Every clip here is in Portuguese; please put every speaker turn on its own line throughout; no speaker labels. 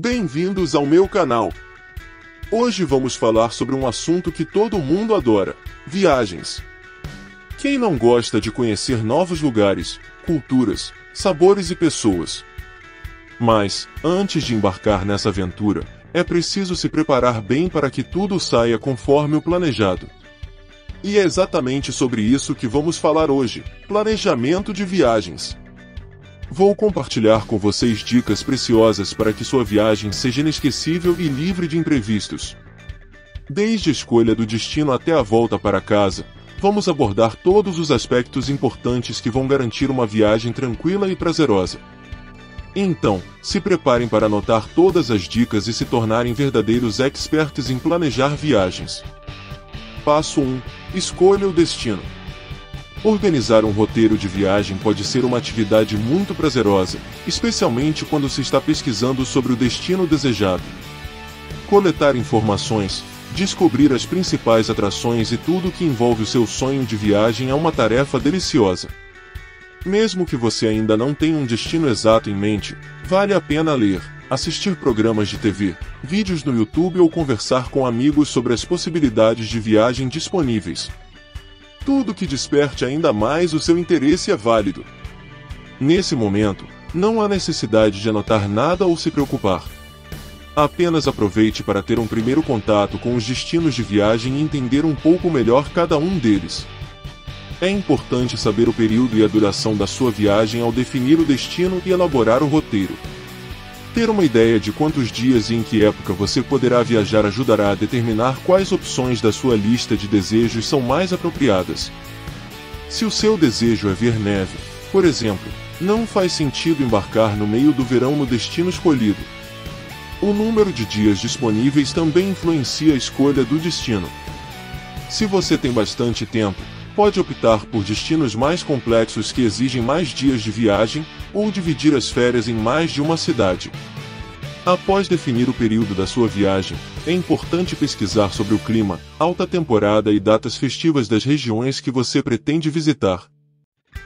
Bem-vindos ao meu canal. Hoje vamos falar sobre um assunto que todo mundo adora: viagens. Quem não gosta de conhecer novos lugares, culturas, sabores e pessoas? Mas, antes de embarcar nessa aventura, é preciso se preparar bem para que tudo saia conforme o planejado. E é exatamente sobre isso que vamos falar hoje: planejamento de viagens. Vou compartilhar com vocês dicas preciosas para que sua viagem seja inesquecível e livre de imprevistos. Desde a escolha do destino até a volta para casa, vamos abordar todos os aspectos importantes que vão garantir uma viagem tranquila e prazerosa. Então, se preparem para anotar todas as dicas e se tornarem verdadeiros experts em planejar viagens. Passo 1: Escolha o destino. Organizar um roteiro de viagem pode ser uma atividade muito prazerosa, especialmente quando se está pesquisando sobre o destino desejado. Coletar informações, descobrir as principais atrações e tudo que envolve o seu sonho de viagem é uma tarefa deliciosa. Mesmo que você ainda não tenha um destino exato em mente, vale a pena ler, assistir programas de TV, vídeos no YouTube ou conversar com amigos sobre as possibilidades de viagem disponíveis. Tudo que desperte ainda mais o seu interesse é válido. Nesse momento, não há necessidade de anotar nada ou se preocupar. Apenas aproveite para ter um primeiro contato com os destinos de viagem e entender um pouco melhor cada um deles. É importante saber o período e a duração da sua viagem ao definir o destino e elaborar o roteiro. Ter uma ideia de quantos dias e em que época você poderá viajar ajudará a determinar quais opções da sua lista de desejos são mais apropriadas. Se o seu desejo é ver neve, por exemplo, não faz sentido embarcar no meio do verão no destino escolhido. O número de dias disponíveis também influencia a escolha do destino. Se você tem bastante tempo, pode optar por destinos mais complexos que exigem mais dias de viagem, ou dividir as férias em mais de uma cidade. Após definir o período da sua viagem, é importante pesquisar sobre o clima, alta temporada e datas festivas das regiões que você pretende visitar.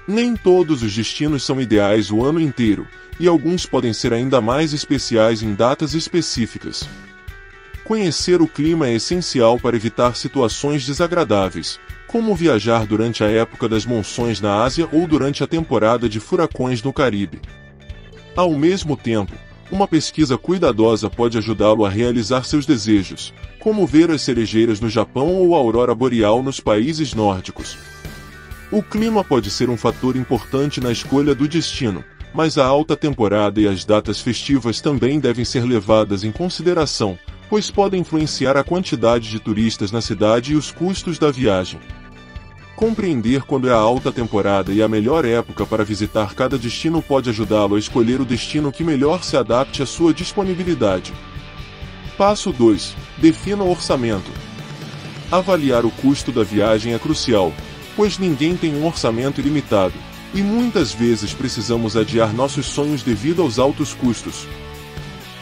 Nem todos os destinos são ideais o ano inteiro, e alguns podem ser ainda mais especiais em datas específicas. Conhecer o clima é essencial para evitar situações desagradáveis, como viajar durante a época das monções na Ásia ou durante a temporada de furacões no Caribe. Ao mesmo tempo, uma pesquisa cuidadosa pode ajudá-lo a realizar seus desejos, como ver as cerejeiras no Japão ou a aurora boreal nos países nórdicos. O clima pode ser um fator importante na escolha do destino, mas a alta temporada e as datas festivas também devem ser levadas em consideração, pois podem influenciar a quantidade de turistas na cidade e os custos da viagem. Compreender quando é a alta temporada e a melhor época para visitar cada destino pode ajudá-lo a escolher o destino que melhor se adapte à sua disponibilidade. Passo 2. Defina o orçamento. Avaliar o custo da viagem é crucial, pois ninguém tem um orçamento ilimitado, e muitas vezes precisamos adiar nossos sonhos devido aos altos custos.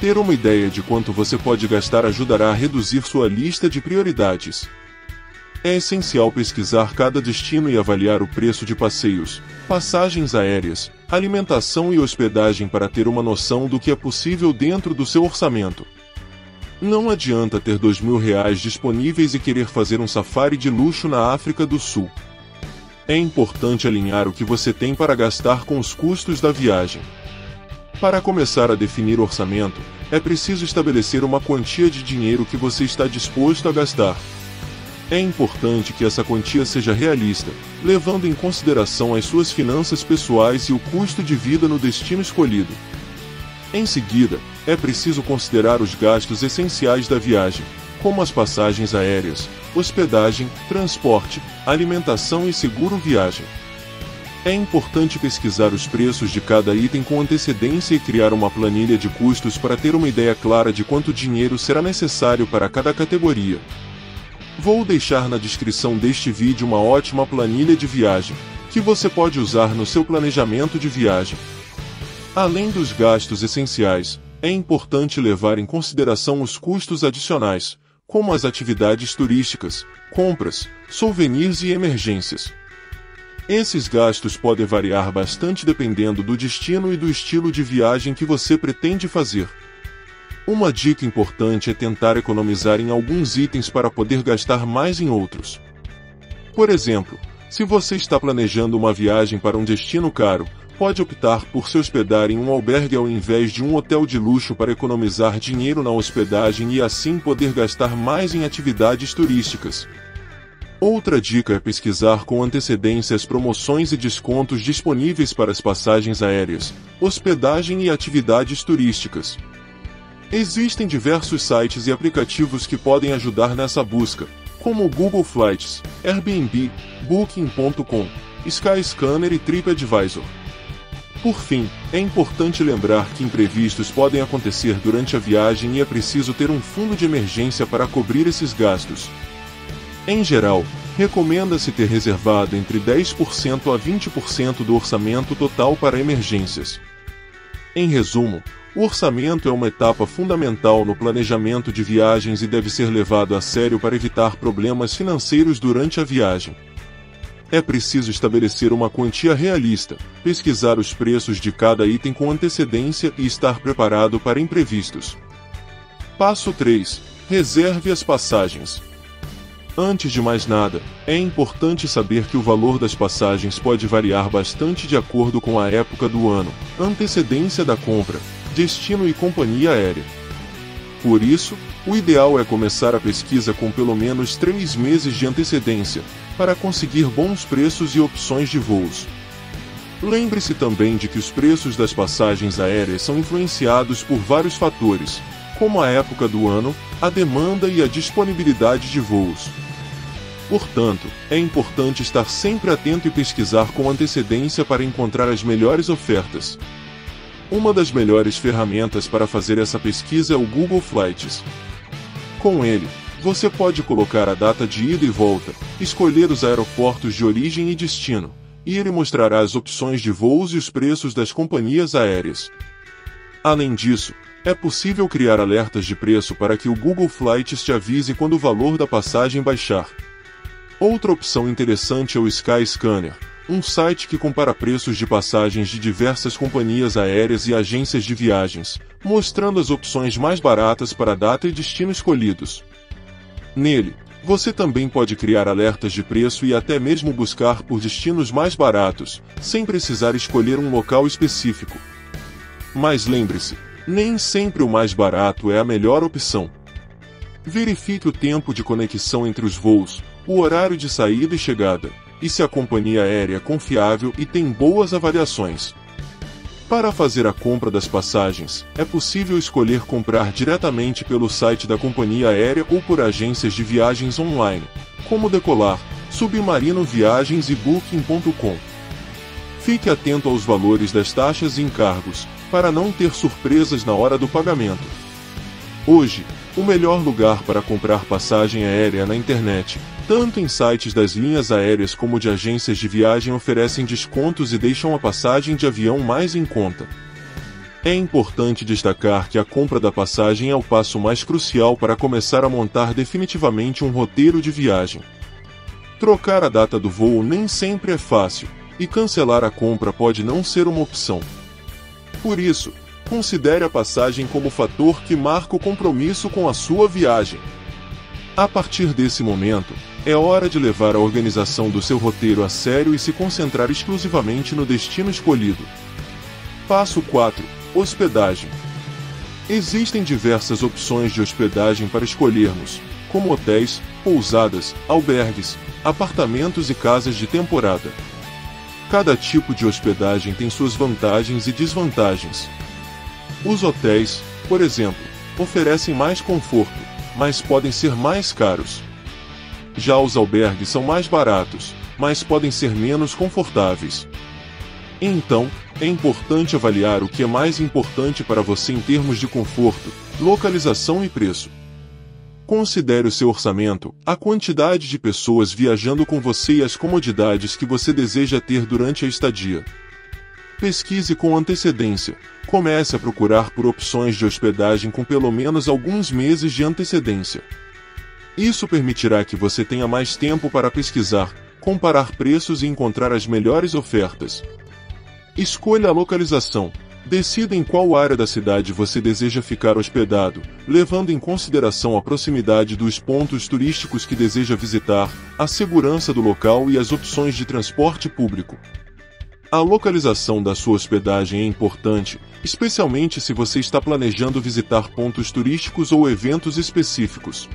Ter uma ideia de quanto você pode gastar ajudará a reduzir sua lista de prioridades. É essencial pesquisar cada destino e avaliar o preço de passeios, passagens aéreas, alimentação e hospedagem para ter uma noção do que é possível dentro do seu orçamento. Não adianta ter dois mil reais disponíveis e querer fazer um safari de luxo na África do Sul. É importante alinhar o que você tem para gastar com os custos da viagem. Para começar a definir orçamento, é preciso estabelecer uma quantia de dinheiro que você está disposto a gastar. É importante que essa quantia seja realista, levando em consideração as suas finanças pessoais e o custo de vida no destino escolhido. Em seguida, é preciso considerar os gastos essenciais da viagem, como as passagens aéreas, hospedagem, transporte, alimentação e seguro viagem. É importante pesquisar os preços de cada item com antecedência e criar uma planilha de custos para ter uma ideia clara de quanto dinheiro será necessário para cada categoria. Vou deixar na descrição deste vídeo uma ótima planilha de viagem, que você pode usar no seu planejamento de viagem. Além dos gastos essenciais, é importante levar em consideração os custos adicionais, como as atividades turísticas, compras, souvenirs e emergências. Esses gastos podem variar bastante dependendo do destino e do estilo de viagem que você pretende fazer. Uma dica importante é tentar economizar em alguns itens para poder gastar mais em outros. Por exemplo, se você está planejando uma viagem para um destino caro, pode optar por se hospedar em um albergue ao invés de um hotel de luxo para economizar dinheiro na hospedagem e assim poder gastar mais em atividades turísticas. Outra dica é pesquisar com antecedência as promoções e descontos disponíveis para as passagens aéreas, hospedagem e atividades turísticas. Existem diversos sites e aplicativos que podem ajudar nessa busca, como Google Flights, Airbnb, Booking.com, Skyscanner e TripAdvisor. Por fim, é importante lembrar que imprevistos podem acontecer durante a viagem e é preciso ter um fundo de emergência para cobrir esses gastos. Em geral, recomenda-se ter reservado entre 10% a 20% do orçamento total para emergências. Em resumo, o orçamento é uma etapa fundamental no planejamento de viagens e deve ser levado a sério para evitar problemas financeiros durante a viagem. É preciso estabelecer uma quantia realista, pesquisar os preços de cada item com antecedência e estar preparado para imprevistos. Passo 3. Reserve as passagens. Antes de mais nada, é importante saber que o valor das passagens pode variar bastante de acordo com a época do ano, antecedência da compra, destino e companhia aérea. Por isso, o ideal é começar a pesquisa com pelo menos três meses de antecedência, para conseguir bons preços e opções de voos. Lembre-se também de que os preços das passagens aéreas são influenciados por vários fatores, como a época do ano, a demanda e a disponibilidade de voos. Portanto, é importante estar sempre atento e pesquisar com antecedência para encontrar as melhores ofertas. Uma das melhores ferramentas para fazer essa pesquisa é o Google Flights. Com ele, você pode colocar a data de ida e volta, escolher os aeroportos de origem e destino, e ele mostrará as opções de voos e os preços das companhias aéreas. Além disso, é possível criar alertas de preço para que o Google Flights te avise quando o valor da passagem baixar. Outra opção interessante é o Skyscanner, um site que compara preços de passagens de diversas companhias aéreas e agências de viagens, mostrando as opções mais baratas para data e destino escolhidos. Nele, você também pode criar alertas de preço e até mesmo buscar por destinos mais baratos, sem precisar escolher um local específico. Mas lembre-se, nem sempre o mais barato é a melhor opção. Verifique o tempo de conexão entre os voos, o horário de saída e chegada, e se a companhia aérea é confiável e tem boas avaliações. Para fazer a compra das passagens, é possível escolher comprar diretamente pelo site da companhia aérea ou por agências de viagens online, como Decolar, Submarino Viagens e Booking.com. Fique atento aos valores das taxas e encargos, para não ter surpresas na hora do pagamento. Hoje, o melhor lugar para comprar passagem aérea na internet, tanto em sites das linhas aéreas como de agências de viagem oferecem descontos e deixam a passagem de avião mais em conta. É importante destacar que a compra da passagem é o passo mais crucial para começar a montar definitivamente um roteiro de viagem. Trocar a data do voo nem sempre é fácil, e cancelar a compra pode não ser uma opção. Por isso, considere a passagem como fator que marca o compromisso com a sua viagem. A partir desse momento, é hora de levar a organização do seu roteiro a sério e se concentrar exclusivamente no destino escolhido. Passo 4. Hospedagem. Existem diversas opções de hospedagem para escolhermos, como hotéis, pousadas, albergues, apartamentos e casas de temporada. Cada tipo de hospedagem tem suas vantagens e desvantagens. Os hotéis, por exemplo, oferecem mais conforto, mas podem ser mais caros. Já os albergues são mais baratos, mas podem ser menos confortáveis. Então, é importante avaliar o que é mais importante para você em termos de conforto, localização e preço. Considere o seu orçamento, a quantidade de pessoas viajando com você e as comodidades que você deseja ter durante a estadia. Pesquise com antecedência. Comece a procurar por opções de hospedagem com pelo menos alguns meses de antecedência. Isso permitirá que você tenha mais tempo para pesquisar, comparar preços e encontrar as melhores ofertas. Escolha a localização. Decida em qual área da cidade você deseja ficar hospedado, levando em consideração a proximidade dos pontos turísticos que deseja visitar, a segurança do local e as opções de transporte público. A localização da sua hospedagem é importante, especialmente se você está planejando visitar pontos turísticos ou eventos específicos.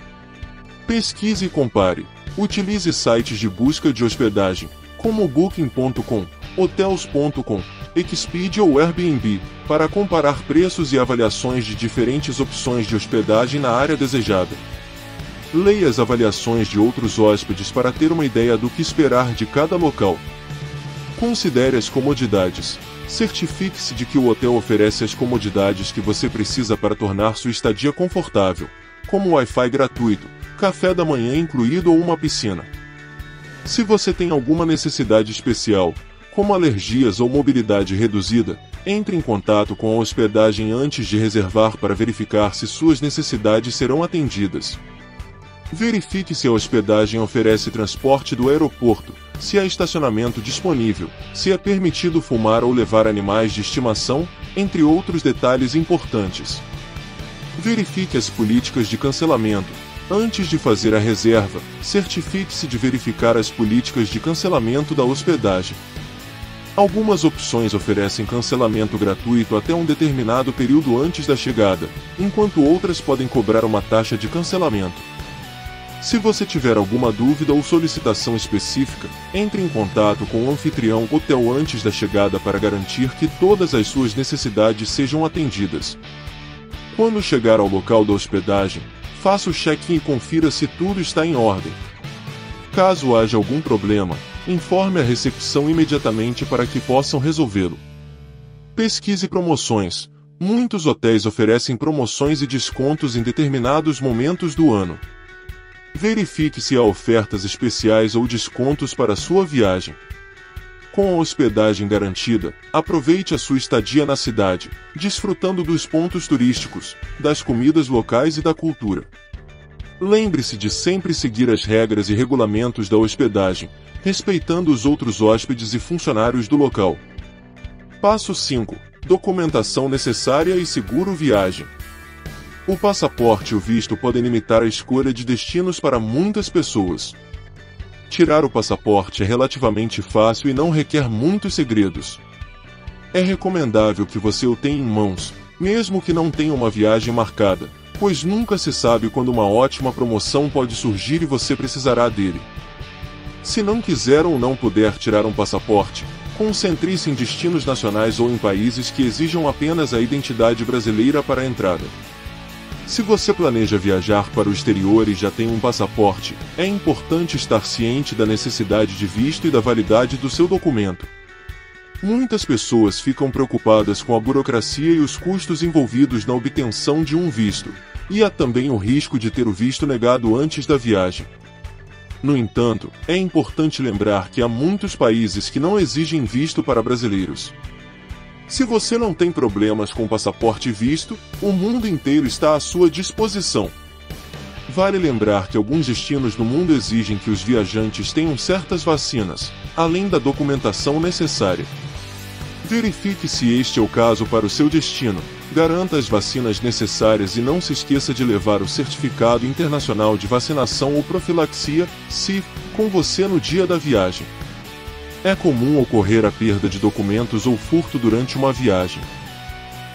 Pesquise e compare. Utilize sites de busca de hospedagem, como Booking.com, Hotels.com, Expedia ou Airbnb, para comparar preços e avaliações de diferentes opções de hospedagem na área desejada. Leia as avaliações de outros hóspedes para ter uma ideia do que esperar de cada local. Considere as comodidades. Certifique-se de que o hotel oferece as comodidades que você precisa para tornar sua estadia confortável, como Wi-Fi gratuito, café da manhã incluído ou uma piscina. Se você tem alguma necessidade especial, como alergias ou mobilidade reduzida, entre em contato com a hospedagem antes de reservar para verificar se suas necessidades serão atendidas. Verifique se a hospedagem oferece transporte do aeroporto, se há estacionamento disponível, se é permitido fumar ou levar animais de estimação, entre outros detalhes importantes. Verifique as políticas de cancelamento. Antes de fazer a reserva, certifique-se de verificar as políticas de cancelamento da hospedagem. Algumas opções oferecem cancelamento gratuito até um determinado período antes da chegada, enquanto outras podem cobrar uma taxa de cancelamento. Se você tiver alguma dúvida ou solicitação específica, entre em contato com o anfitrião hotel antes da chegada para garantir que todas as suas necessidades sejam atendidas. Quando chegar ao local da hospedagem, faça o check-in e confira se tudo está em ordem. Caso haja algum problema, informe a recepção imediatamente para que possam resolvê-lo. Pesquise promoções. Muitos hotéis oferecem promoções e descontos em determinados momentos do ano. Verifique se há ofertas especiais ou descontos para sua viagem. Com a hospedagem garantida, aproveite a sua estadia na cidade, desfrutando dos pontos turísticos, das comidas locais e da cultura. Lembre-se de sempre seguir as regras e regulamentos da hospedagem, respeitando os outros hóspedes e funcionários do local. Passo 5. Documentação necessária e seguro viagem. O passaporte e o visto podem limitar a escolha de destinos para muitas pessoas. Tirar o passaporte é relativamente fácil e não requer muitos segredos. É recomendável que você o tenha em mãos, mesmo que não tenha uma viagem marcada, pois nunca se sabe quando uma ótima promoção pode surgir e você precisará dele. Se não quiser ou não puder tirar um passaporte, concentre-se em destinos nacionais ou em países que exijam apenas a identidade brasileira para a entrada. Se você planeja viajar para o exterior e já tem um passaporte, é importante estar ciente da necessidade de visto e da validade do seu documento. Muitas pessoas ficam preocupadas com a burocracia e os custos envolvidos na obtenção de um visto, e há também o risco de ter o visto negado antes da viagem. No entanto, é importante lembrar que há muitos países que não exigem visto para brasileiros. Se você não tem problemas com passaporte e visto, o mundo inteiro está à sua disposição. Vale lembrar que alguns destinos no mundo exigem que os viajantes tenham certas vacinas, além da documentação necessária. Verifique se este é o caso para o seu destino, garanta as vacinas necessárias e não se esqueça de levar o Certificado Internacional de Vacinação ou Profilaxia, CIV, com você no dia da viagem. É comum ocorrer a perda de documentos ou furto durante uma viagem.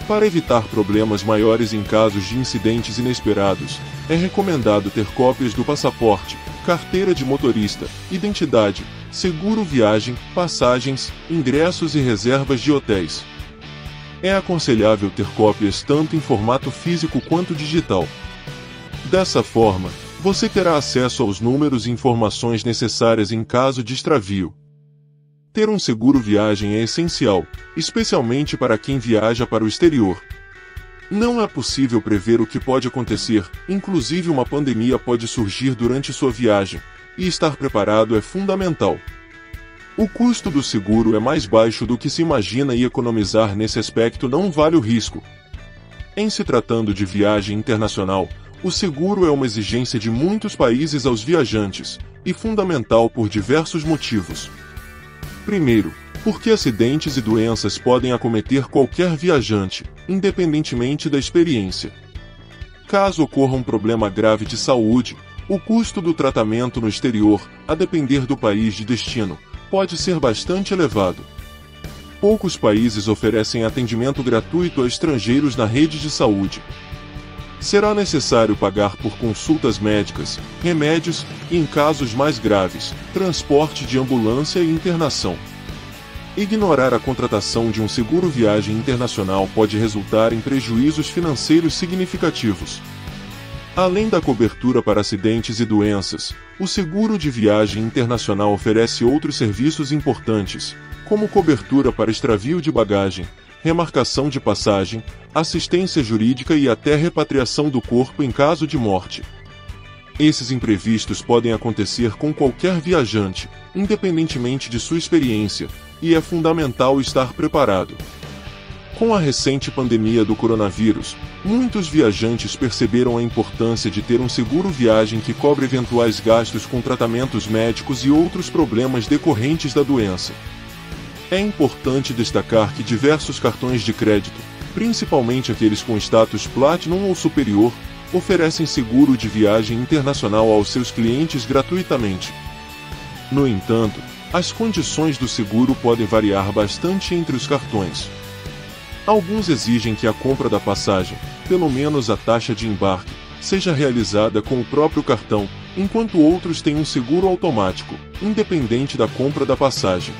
Para evitar problemas maiores em casos de incidentes inesperados, é recomendado ter cópias do passaporte, carteira de motorista, identidade, seguro viagem, passagens, ingressos e reservas de hotéis. É aconselhável ter cópias tanto em formato físico quanto digital. Dessa forma, você terá acesso aos números e informações necessárias em caso de extravio. Ter um seguro viagem é essencial, especialmente para quem viaja para o exterior. Não é possível prever o que pode acontecer, inclusive uma pandemia pode surgir durante sua viagem, e estar preparado é fundamental. O custo do seguro é mais baixo do que se imagina e economizar nesse aspecto não vale o risco. Em se tratando de viagem internacional, o seguro é uma exigência de muitos países aos viajantes, e fundamental por diversos motivos. Primeiro, porque acidentes e doenças podem acometer qualquer viajante, independentemente da experiência. Caso ocorra um problema grave de saúde, o custo do tratamento no exterior, a depender do país de destino, pode ser bastante elevado. Poucos países oferecem atendimento gratuito a estrangeiros na rede de saúde. Será necessário pagar por consultas médicas, remédios e, em casos mais graves, transporte de ambulância e internação. Ignorar a contratação de um seguro viagem internacional pode resultar em prejuízos financeiros significativos. Além da cobertura para acidentes e doenças, o seguro de viagem internacional oferece outros serviços importantes, como cobertura para extravio de bagagem, remarcação de passagem, assistência jurídica e até repatriação do corpo em caso de morte. Esses imprevistos podem acontecer com qualquer viajante, independentemente de sua experiência, e é fundamental estar preparado. Com a recente pandemia do coronavírus, muitos viajantes perceberam a importância de ter um seguro viagem que cobre eventuais gastos com tratamentos médicos e outros problemas decorrentes da doença. É importante destacar que diversos cartões de crédito, principalmente aqueles com status Platinum ou superior, oferecem seguro de viagem internacional aos seus clientes gratuitamente. No entanto, as condições do seguro podem variar bastante entre os cartões. Alguns exigem que a compra da passagem, pelo menos a taxa de embarque, seja realizada com o próprio cartão, enquanto outros têm um seguro automático, independente da compra da passagem.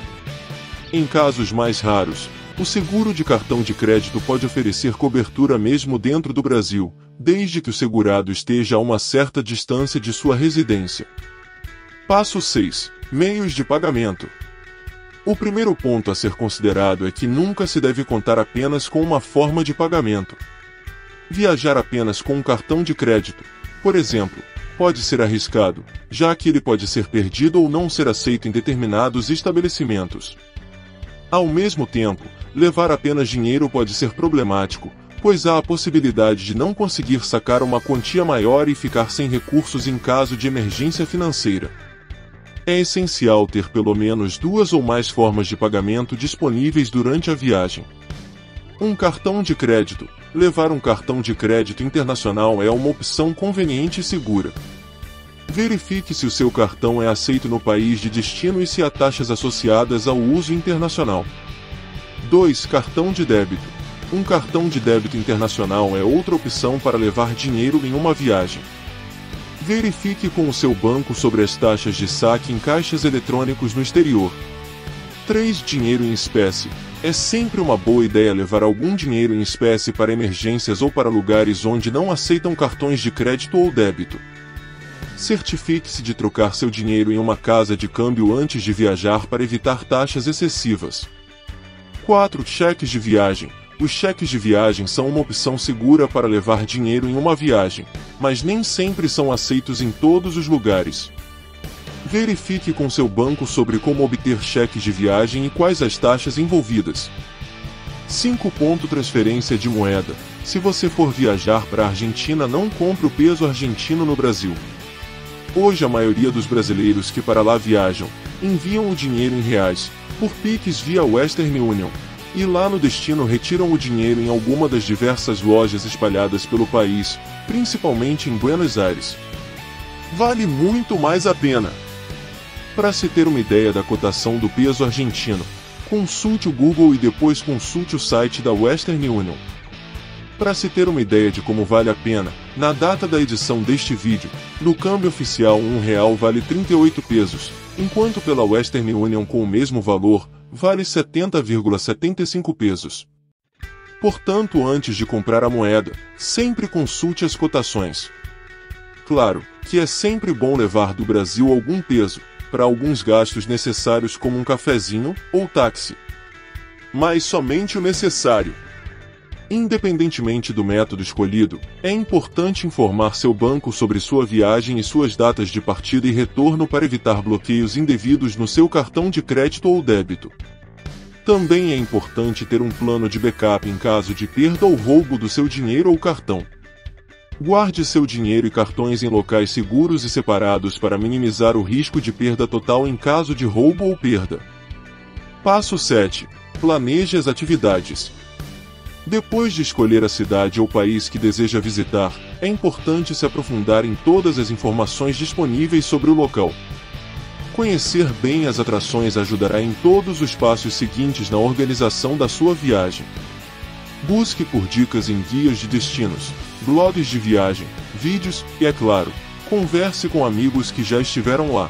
Em casos mais raros, o seguro de cartão de crédito pode oferecer cobertura mesmo dentro do Brasil, desde que o segurado esteja a uma certa distância de sua residência. Passo 6 Meios de pagamento. O primeiro ponto a ser considerado é que nunca se deve contar apenas com uma forma de pagamento. Viajar apenas com um cartão de crédito, por exemplo, pode ser arriscado, já que ele pode ser perdido ou não ser aceito em determinados estabelecimentos. Ao mesmo tempo, levar apenas dinheiro pode ser problemático, pois há a possibilidade de não conseguir sacar uma quantia maior e ficar sem recursos em caso de emergência financeira. É essencial ter pelo menos duas ou mais formas de pagamento disponíveis durante a viagem. Um cartão de crédito. Levar um cartão de crédito internacional é uma opção conveniente e segura. Verifique se o seu cartão é aceito no país de destino e se há taxas associadas ao uso internacional. 2. Cartão de débito. Um cartão de débito internacional é outra opção para levar dinheiro em uma viagem. Verifique com o seu banco sobre as taxas de saque em caixas eletrônicos no exterior. 3. Dinheiro em espécie. É sempre uma boa ideia levar algum dinheiro em espécie para emergências ou para lugares onde não aceitam cartões de crédito ou débito. Certifique-se de trocar seu dinheiro em uma casa de câmbio antes de viajar para evitar taxas excessivas. 4. Cheques de viagem. Os cheques de viagem são uma opção segura para levar dinheiro em uma viagem, mas nem sempre são aceitos em todos os lugares. Verifique com seu banco sobre como obter cheques de viagem e quais as taxas envolvidas. 5. Transferência de moeda. Se você for viajar para a Argentina, não compre o peso argentino no Brasil. Hoje, a maioria dos brasileiros que para lá viajam enviam o dinheiro em reais, por Pix via Western Union, e lá no destino retiram o dinheiro em alguma das diversas lojas espalhadas pelo país, principalmente em Buenos Aires. Vale muito mais a pena. Para se ter uma ideia da cotação do peso argentino, consulte o Google e depois consulte o site da Western Union. Para se ter uma ideia de como vale a pena, na data da edição deste vídeo, no câmbio oficial um real vale 38 pesos, enquanto pela Western Union com o mesmo valor, vale 70,75 pesos. Portanto, antes de comprar a moeda, sempre consulte as cotações. Claro que é sempre bom levar do Brasil algum peso, para alguns gastos necessários como um cafezinho ou táxi. Mas somente o necessário. Independentemente do método escolhido, é importante informar seu banco sobre sua viagem e suas datas de partida e retorno para evitar bloqueios indevidos no seu cartão de crédito ou débito. Também é importante ter um plano de backup em caso de perda ou roubo do seu dinheiro ou cartão. Guarde seu dinheiro e cartões em locais seguros e separados para minimizar o risco de perda total em caso de roubo ou perda. Passo 7. Planeje as atividades. Depois de escolher a cidade ou país que deseja visitar, é importante se aprofundar em todas as informações disponíveis sobre o local. Conhecer bem as atrações ajudará em todos os passos seguintes na organização da sua viagem. Busque por dicas em guias de destinos, blogs de viagem, vídeos e, é claro, converse com amigos que já estiveram lá.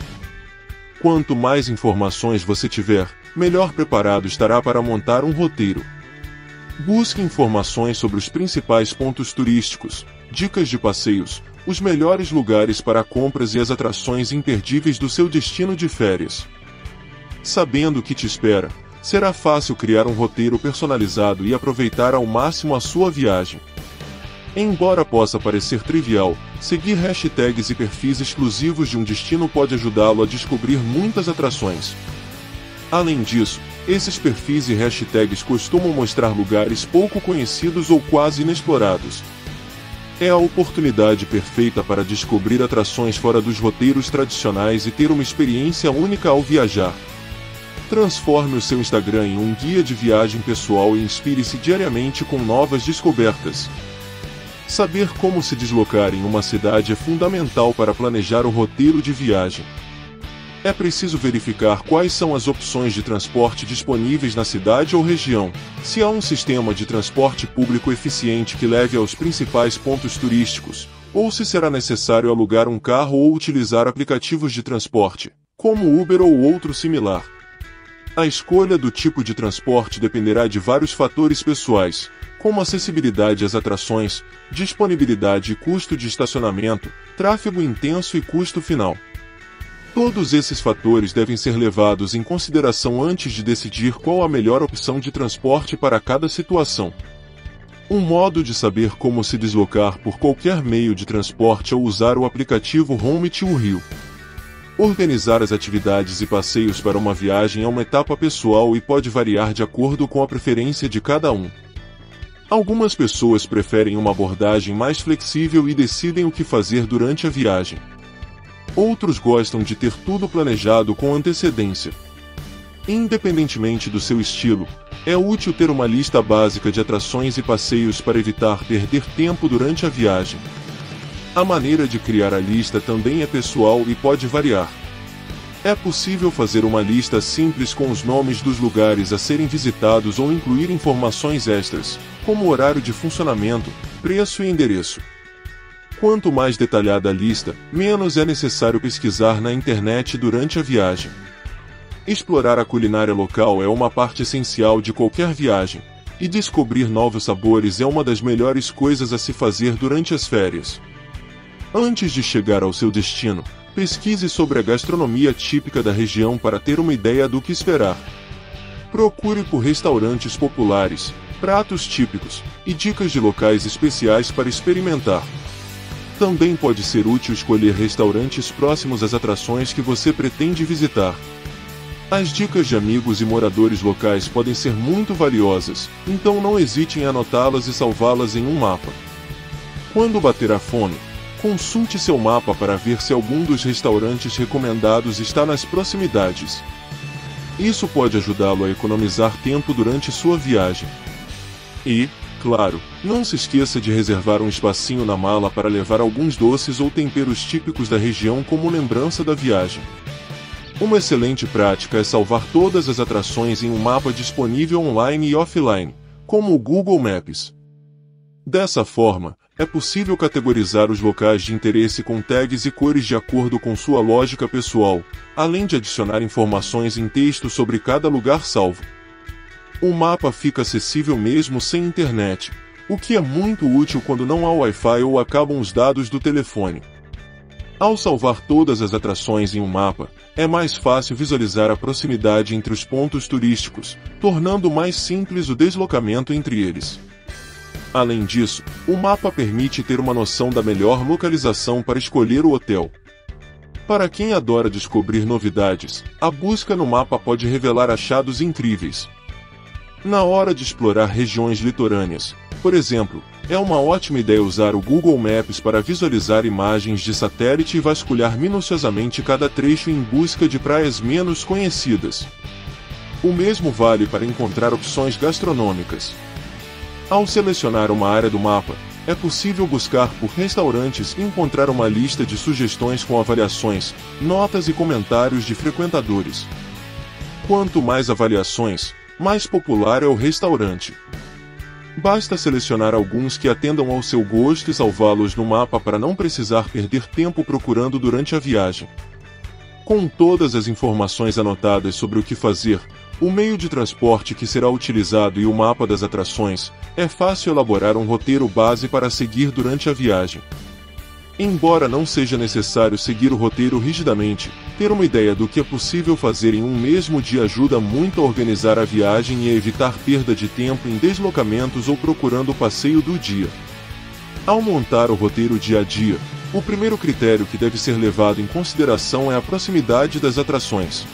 Quanto mais informações você tiver, melhor preparado estará para montar um roteiro. Busque informações sobre os principais pontos turísticos, dicas de passeios, os melhores lugares para compras e as atrações imperdíveis do seu destino de férias. Sabendo o que te espera, será fácil criar um roteiro personalizado e aproveitar ao máximo a sua viagem. Embora possa parecer trivial, seguir hashtags e perfis exclusivos de um destino pode ajudá-lo a descobrir muitas atrações. Além disso, esses perfis e hashtags costumam mostrar lugares pouco conhecidos ou quase inexplorados, é a oportunidade perfeita para descobrir atrações fora dos roteiros tradicionais e ter uma experiência única ao viajar. Transforme o seu Instagram em um guia de viagem pessoal e inspire-se diariamente com novas descobertas. Saber como se deslocar em uma cidade é fundamental para planejar o roteiro de viagem. É preciso verificar quais são as opções de transporte disponíveis na cidade ou região, se há um sistema de transporte público eficiente que leve aos principais pontos turísticos, ou se será necessário alugar um carro ou utilizar aplicativos de transporte, como Uber ou outro similar. A escolha do tipo de transporte dependerá de vários fatores pessoais, como acessibilidade às atrações, disponibilidade e custo de estacionamento, tráfego intenso e custo final. Todos esses fatores devem ser levados em consideração antes de decidir qual a melhor opção de transporte para cada situação. Um modo de saber como se deslocar por qualquer meio de transporte é usar o aplicativo Home to Rio. Organizar as atividades e passeios para uma viagem é uma etapa pessoal e pode variar de acordo com a preferência de cada um. Algumas pessoas preferem uma abordagem mais flexível e decidem o que fazer durante a viagem. Outros gostam de ter tudo planejado com antecedência. Independentemente do seu estilo, é útil ter uma lista básica de atrações e passeios para evitar perder tempo durante a viagem. A maneira de criar a lista também é pessoal e pode variar. É possível fazer uma lista simples com os nomes dos lugares a serem visitados ou incluir informações extras, como horário de funcionamento, preço e endereço. Quanto mais detalhada a lista, menos é necessário pesquisar na internet durante a viagem. Explorar a culinária local é uma parte essencial de qualquer viagem, e descobrir novos sabores é uma das melhores coisas a se fazer durante as férias. Antes de chegar ao seu destino, pesquise sobre a gastronomia típica da região para ter uma ideia do que esperar. Procure por restaurantes populares, pratos típicos e dicas de locais especiais para experimentar. Também pode ser útil escolher restaurantes próximos às atrações que você pretende visitar. As dicas de amigos e moradores locais podem ser muito valiosas, então não hesite em anotá-las e salvá-las em um mapa. Quando bater a fome, consulte seu mapa para ver se algum dos restaurantes recomendados está nas proximidades. Isso pode ajudá-lo a economizar tempo durante sua viagem. E, Claro, não se esqueça de reservar um espacinho na mala para levar alguns doces ou temperos típicos da região como lembrança da viagem. Uma excelente prática é salvar todas as atrações em um mapa disponível online e offline, como o Google Maps. Dessa forma, é possível categorizar os locais de interesse com tags e cores de acordo com sua lógica pessoal, além de adicionar informações em texto sobre cada lugar salvo. O mapa fica acessível mesmo sem internet, o que é muito útil quando não há Wi-Fi ou acabam os dados do telefone. Ao salvar todas as atrações em um mapa, é mais fácil visualizar a proximidade entre os pontos turísticos, tornando mais simples o deslocamento entre eles. Além disso, o mapa permite ter uma noção da melhor localização para escolher o hotel. Para quem adora descobrir novidades, a busca no mapa pode revelar achados incríveis, na hora de explorar regiões litorâneas, por exemplo, é uma ótima ideia usar o Google Maps para visualizar imagens de satélite e vasculhar minuciosamente cada trecho em busca de praias menos conhecidas. O mesmo vale para encontrar opções gastronômicas. Ao selecionar uma área do mapa, é possível buscar por restaurantes e encontrar uma lista de sugestões com avaliações, notas e comentários de frequentadores. Quanto mais avaliações, mais popular é o restaurante. Basta selecionar alguns que atendam ao seu gosto e salvá-los no mapa para não precisar perder tempo procurando durante a viagem. Com todas as informações anotadas sobre o que fazer, o meio de transporte que será utilizado e o mapa das atrações, é fácil elaborar um roteiro base para seguir durante a viagem. Embora não seja necessário seguir o roteiro rigidamente, ter uma ideia do que é possível fazer em um mesmo dia ajuda muito a organizar a viagem e a evitar perda de tempo em deslocamentos ou procurando o passeio do dia. Ao montar o roteiro dia a dia, o primeiro critério que deve ser levado em consideração é a proximidade das atrações.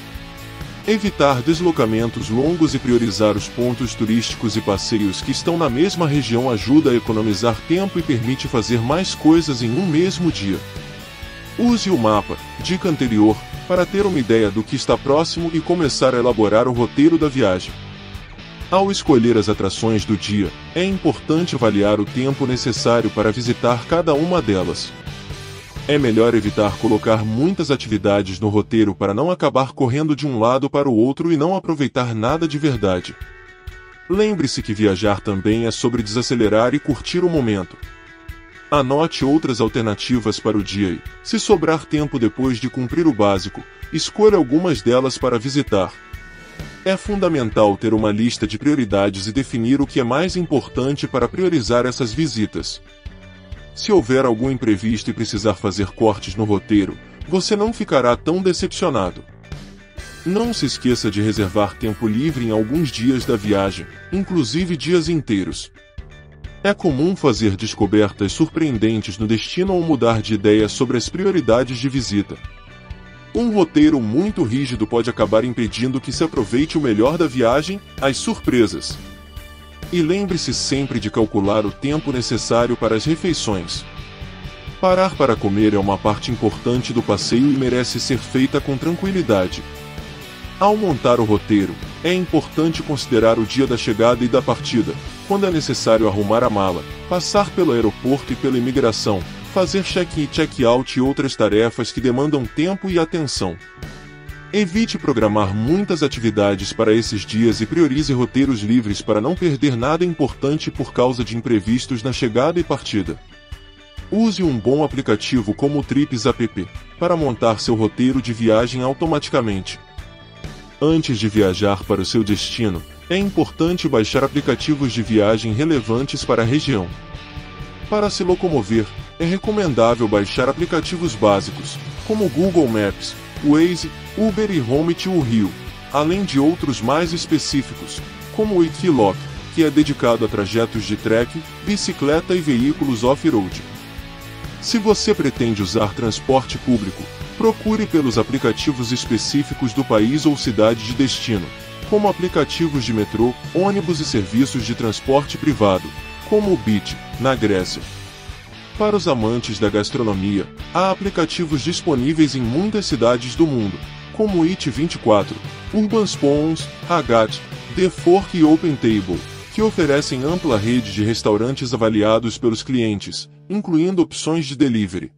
Evitar deslocamentos longos e priorizar os pontos turísticos e passeios que estão na mesma região ajuda a economizar tempo e permite fazer mais coisas em um mesmo dia. Use o mapa, dica anterior, para ter uma ideia do que está próximo e começar a elaborar o roteiro da viagem. Ao escolher as atrações do dia, é importante avaliar o tempo necessário para visitar cada uma delas. É melhor evitar colocar muitas atividades no roteiro para não acabar correndo de um lado para o outro e não aproveitar nada de verdade. Lembre-se que viajar também é sobre desacelerar e curtir o momento. Anote outras alternativas para o dia e, se sobrar tempo depois de cumprir o básico, escolha algumas delas para visitar. É fundamental ter uma lista de prioridades e definir o que é mais importante para priorizar essas visitas. Se houver algum imprevisto e precisar fazer cortes no roteiro, você não ficará tão decepcionado. Não se esqueça de reservar tempo livre em alguns dias da viagem, inclusive dias inteiros. É comum fazer descobertas surpreendentes no destino ou mudar de ideia sobre as prioridades de visita. Um roteiro muito rígido pode acabar impedindo que se aproveite o melhor da viagem, as surpresas. E lembre-se sempre de calcular o tempo necessário para as refeições. Parar para comer é uma parte importante do passeio e merece ser feita com tranquilidade. Ao montar o roteiro, é importante considerar o dia da chegada e da partida, quando é necessário arrumar a mala, passar pelo aeroporto e pela imigração, fazer check-in e check-out e outras tarefas que demandam tempo e atenção. Evite programar muitas atividades para esses dias e priorize roteiros livres para não perder nada importante por causa de imprevistos na chegada e partida. Use um bom aplicativo como o Trips App para montar seu roteiro de viagem automaticamente. Antes de viajar para o seu destino, é importante baixar aplicativos de viagem relevantes para a região. Para se locomover, é recomendável baixar aplicativos básicos, como Google Maps, Waze, Uber e Home to Rio, além de outros mais específicos, como o Equilock, que é dedicado a trajetos de trekking, bicicleta e veículos off-road. Se você pretende usar transporte público, procure pelos aplicativos específicos do país ou cidade de destino, como aplicativos de metrô, ônibus e serviços de transporte privado, como o Bit, na Grécia. Para os amantes da gastronomia, há aplicativos disponíveis em muitas cidades do mundo, como It24, Urban Spawns, Hagat, The Fork e OpenTable, que oferecem ampla rede de restaurantes avaliados pelos clientes, incluindo opções de delivery.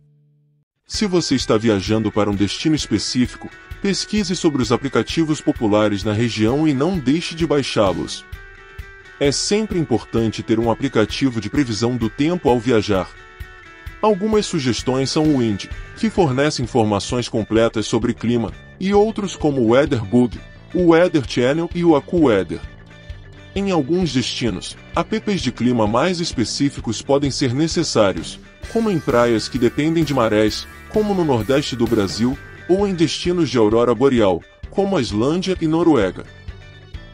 Se você está viajando para um destino específico, pesquise sobre os aplicativos populares na região e não deixe de baixá-los. É sempre importante ter um aplicativo de previsão do tempo ao viajar, Algumas sugestões são o Wind, que fornece informações completas sobre clima, e outros como o Weatherbug, o Weather Channel e o AccuWeather. Em alguns destinos, apps de clima mais específicos podem ser necessários, como em praias que dependem de marés, como no nordeste do Brasil, ou em destinos de aurora boreal, como a Islândia e Noruega.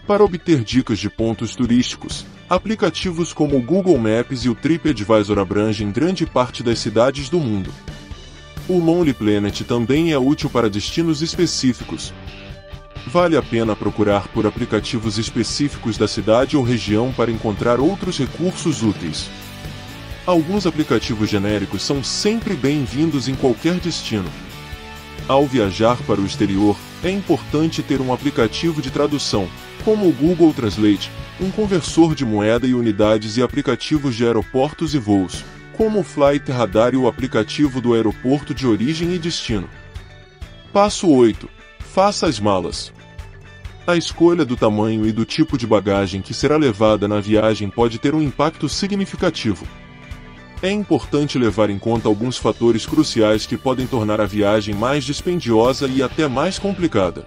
Para obter dicas de pontos turísticos, aplicativos como o Google Maps e o TripAdvisor abrangem grande parte das cidades do mundo. O Lonely Planet também é útil para destinos específicos. Vale a pena procurar por aplicativos específicos da cidade ou região para encontrar outros recursos úteis. Alguns aplicativos genéricos são sempre bem-vindos em qualquer destino. Ao viajar para o exterior, É importante ter um aplicativo de tradução, como o Google Translate, um conversor de moeda e unidades e aplicativos de aeroportos e voos, como o Flight Radar e o aplicativo do aeroporto de origem e destino. Passo 8. Faça as malas. A escolha do tamanho e do tipo de bagagem que será levada na viagem pode ter um impacto significativo. É importante levar em conta alguns fatores cruciais que podem tornar a viagem mais dispendiosa e até mais complicada.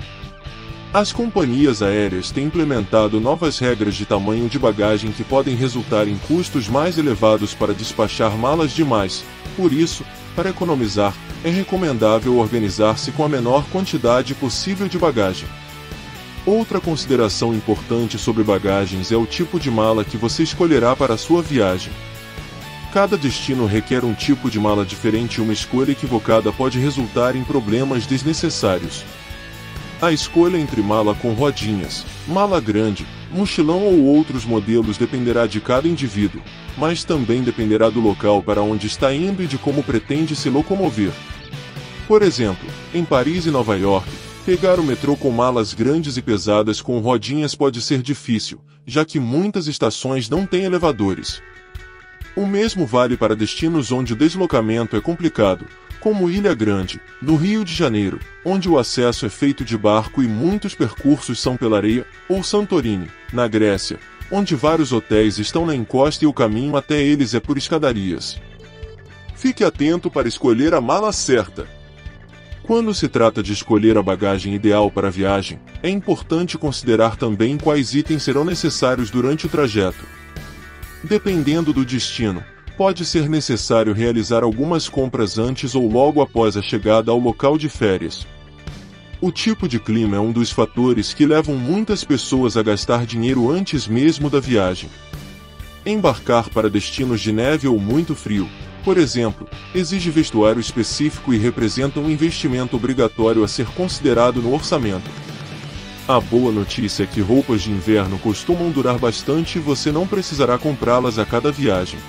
As companhias aéreas têm implementado novas regras de tamanho de bagagem que podem resultar em custos mais elevados para despachar malas demais. Por isso, para economizar, é recomendável organizar-se com a menor quantidade possível de bagagem. Outra consideração importante sobre bagagens é o tipo de mala que você escolherá para a sua viagem. Cada destino requer um tipo de mala diferente e uma escolha equivocada pode resultar em problemas desnecessários. A escolha entre mala com rodinhas, mala grande, mochilão ou outros modelos dependerá de cada indivíduo, mas também dependerá do local para onde está indo e de como pretende se locomover. Por exemplo, em Paris e Nova York, pegar o metrô com malas grandes e pesadas com rodinhas pode ser difícil, já que muitas estações não têm elevadores. O mesmo vale para destinos onde o deslocamento é complicado, como Ilha Grande, no Rio de Janeiro, onde o acesso é feito de barco e muitos percursos são pela areia, ou Santorini, na Grécia, onde vários hotéis estão na encosta e o caminho até eles é por escadarias. Fique atento para escolher a mala certa. Quando se trata de escolher a bagagem ideal para a viagem, é importante considerar também quais itens serão necessários durante o trajeto. Dependendo do destino, pode ser necessário realizar algumas compras antes ou logo após a chegada ao local de férias. O tipo de clima é um dos fatores que levam muitas pessoas a gastar dinheiro antes mesmo da viagem. Embarcar para destinos de neve ou muito frio, por exemplo, exige vestuário específico e representa um investimento obrigatório a ser considerado no orçamento. A boa notícia é que roupas de inverno costumam durar bastante e você não precisará comprá-las a cada viagem.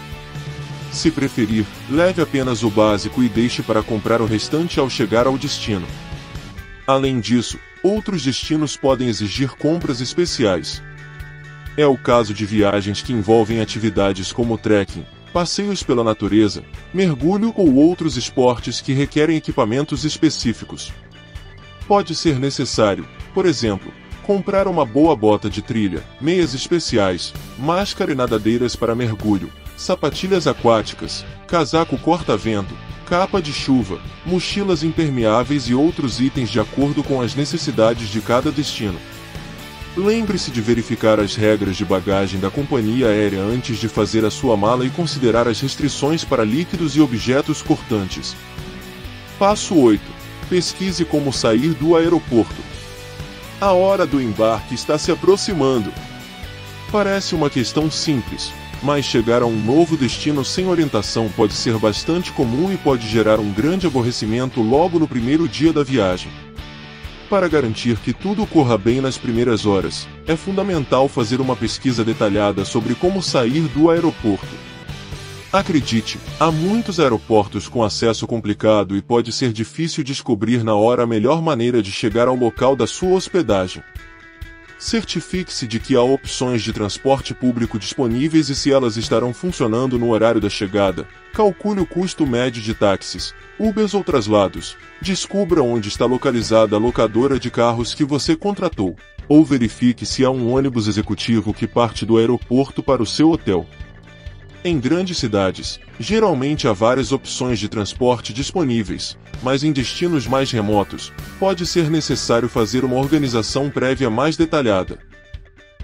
Se preferir, leve apenas o básico e deixe para comprar o restante ao chegar ao destino. Além disso, outros destinos podem exigir compras especiais. É o caso de viagens que envolvem atividades como trekking, passeios pela natureza, mergulho ou outros esportes que requerem equipamentos específicos. Pode ser necessário, por exemplo, comprar uma boa bota de trilha, meias especiais, máscara e nadadeiras para mergulho, sapatilhas aquáticas, casaco corta-vento, capa de chuva, mochilas impermeáveis e outros itens de acordo com as necessidades de cada destino. Lembre-se de verificar as regras de bagagem da companhia aérea antes de fazer a sua mala e considerar as restrições para líquidos e objetos cortantes. Passo 8. Pesquise como sair do aeroporto. A hora do embarque está se aproximando. Parece uma questão simples, mas chegar a um novo destino sem orientação pode ser bastante comum e pode gerar um grande aborrecimento logo no primeiro dia da viagem. Para garantir que tudo corra bem nas primeiras horas, é fundamental fazer uma pesquisa detalhada sobre como sair do aeroporto. Acredite, há muitos aeroportos com acesso complicado e pode ser difícil descobrir na hora a melhor maneira de chegar ao local da sua hospedagem. Certifique-se de que há opções de transporte público disponíveis e se elas estarão funcionando no horário da chegada. Calcule o custo médio de táxis, Ubers ou traslados. Descubra onde está localizada a locadora de carros que você contratou. Ou verifique se há um ônibus executivo que parte do aeroporto para o seu hotel. Em grandes cidades, geralmente há várias opções de transporte disponíveis, mas em destinos mais remotos, pode ser necessário fazer uma organização prévia mais detalhada.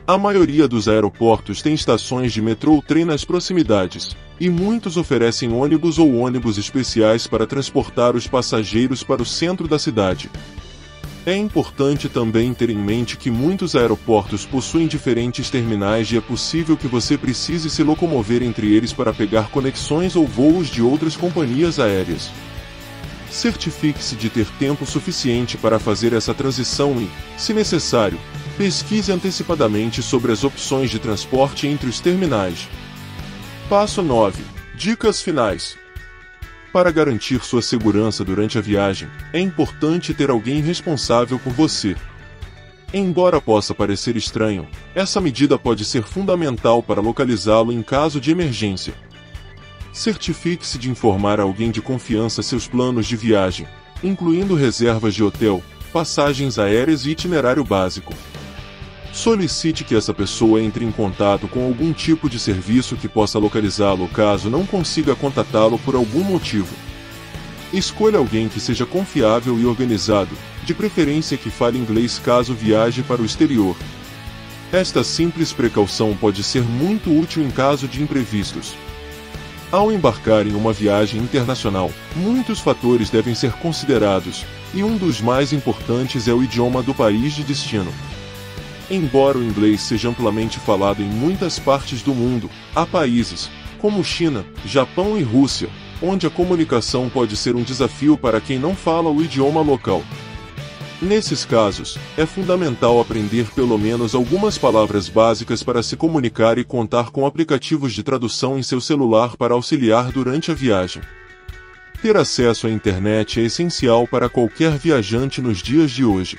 A maioria dos aeroportos tem estações de metrô ou trem nas proximidades, e muitos oferecem ônibus ou ônibus especiais para transportar os passageiros para o centro da cidade. É importante também ter em mente que muitos aeroportos possuem diferentes terminais e é possível que você precise se locomover entre eles para pegar conexões ou voos de outras companhias aéreas. Certifique-se de ter tempo suficiente para fazer essa transição e, se necessário, pesquise antecipadamente sobre as opções de transporte entre os terminais. Passo 9. Dicas finais. Para garantir sua segurança durante a viagem, é importante ter alguém responsável por você. Embora possa parecer estranho, essa medida pode ser fundamental para localizá-lo em caso de emergência. Certifique-se de informar alguém de confiança seus planos de viagem, incluindo reservas de hotel, passagens aéreas e itinerário básico. Solicite que essa pessoa entre em contato com algum tipo de serviço que possa localizá-lo caso não consiga contatá-lo por algum motivo. Escolha alguém que seja confiável e organizado, de preferência que fale inglês caso viaje para o exterior. Esta simples precaução pode ser muito útil em caso de imprevistos. Ao embarcar em uma viagem internacional, muitos fatores devem ser considerados, e um dos mais importantes é o idioma do país de destino. Embora o inglês seja amplamente falado em muitas partes do mundo, há países, como China, Japão e Rússia, onde a comunicação pode ser um desafio para quem não fala o idioma local. Nesses casos, é fundamental aprender pelo menos algumas palavras básicas para se comunicar e contar com aplicativos de tradução em seu celular para auxiliar durante a viagem. Ter acesso à internet é essencial para qualquer viajante nos dias de hoje.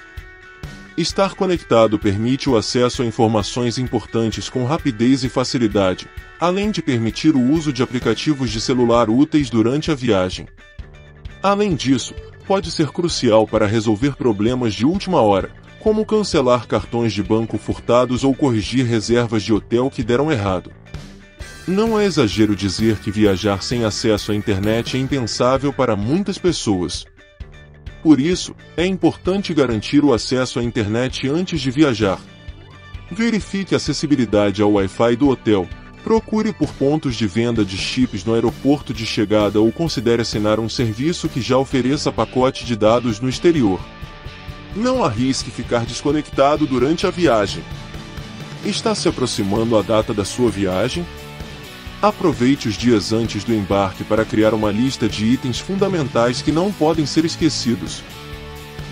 Estar conectado permite o acesso a informações importantes com rapidez e facilidade, além de permitir o uso de aplicativos de celular úteis durante a viagem. Além disso, pode ser crucial para resolver problemas de última hora, como cancelar cartões de banco furtados ou corrigir reservas de hotel que deram errado. Não é exagero dizer que viajar sem acesso à internet é impensável para muitas pessoas. Por isso, é importante garantir o acesso à internet antes de viajar. Verifique a acessibilidade ao Wi-Fi do hotel. Procure por pontos de venda de chips no aeroporto de chegada ou considere assinar um serviço que já ofereça pacote de dados no exterior. Não arrisque ficar desconectado durante a viagem. Está se aproximando a data da sua viagem? Aproveite os dias antes do embarque para criar uma lista de itens fundamentais que não podem ser esquecidos.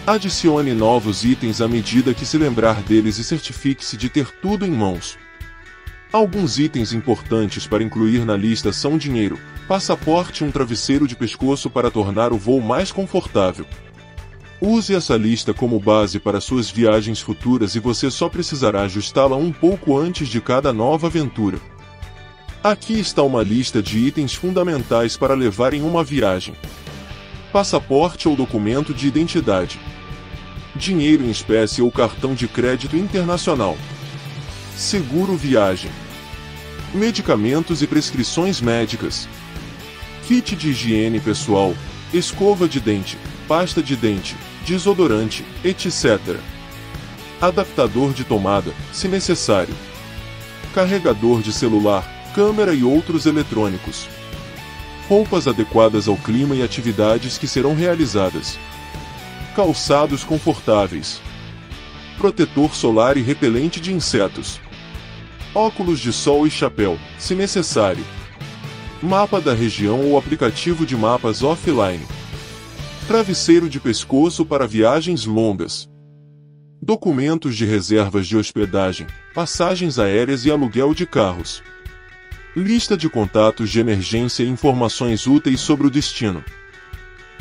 Adicione novos itens à medida que se lembrar deles e certifique-se de ter tudo em mãos. Alguns itens importantes para incluir na lista são dinheiro, passaporte e um travesseiro de pescoço para tornar o voo mais confortável. Use essa lista como base para suas viagens futuras e você só precisará ajustá-la um pouco antes de cada nova aventura. Aqui está uma lista de itens fundamentais para levar em uma viagem: passaporte ou documento de identidade, dinheiro em espécie ou cartão de crédito internacional, seguro viagem, medicamentos e prescrições médicas, kit de higiene pessoal, escova de dente, pasta de dente, desodorante, etc. Adaptador de tomada, se necessário. Carregador de celular, câmera e outros eletrônicos. Roupas adequadas ao clima e atividades que serão realizadas. Calçados confortáveis. Protetor solar e repelente de insetos. Óculos de sol e chapéu, se necessário. Mapa da região ou aplicativo de mapas offline. Travesseiro de pescoço para viagens longas. Documentos de reservas de hospedagem, passagens aéreas e aluguel de carros. Lista de contatos de emergência e informações úteis sobre o destino.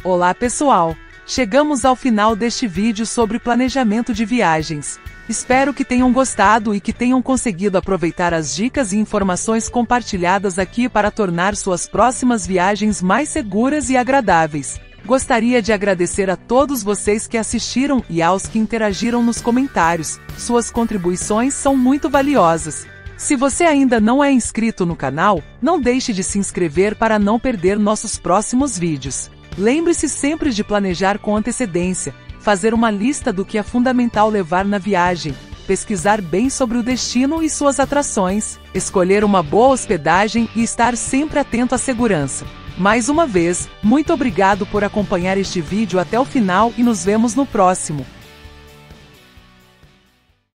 Olá pessoal! Chegamos ao final deste vídeo sobre planejamento de viagens. Espero que tenham gostado e que tenham conseguido aproveitar as dicas e informações compartilhadas aqui para tornar suas próximas viagens mais seguras e agradáveis. Gostaria de agradecer a todos vocês que assistiram e aos que interagiram nos comentários. Suas contribuições são muito valiosas. Se você ainda não é inscrito no canal, não deixe de se inscrever para não perder nossos próximos vídeos. Lembre-se sempre de planejar com antecedência, fazer uma lista do que é fundamental levar na viagem, pesquisar bem sobre o destino e suas atrações, escolher uma boa hospedagem e estar sempre atento à segurança. Mais uma vez, muito obrigado por acompanhar este vídeo até o final e nos vemos no próximo.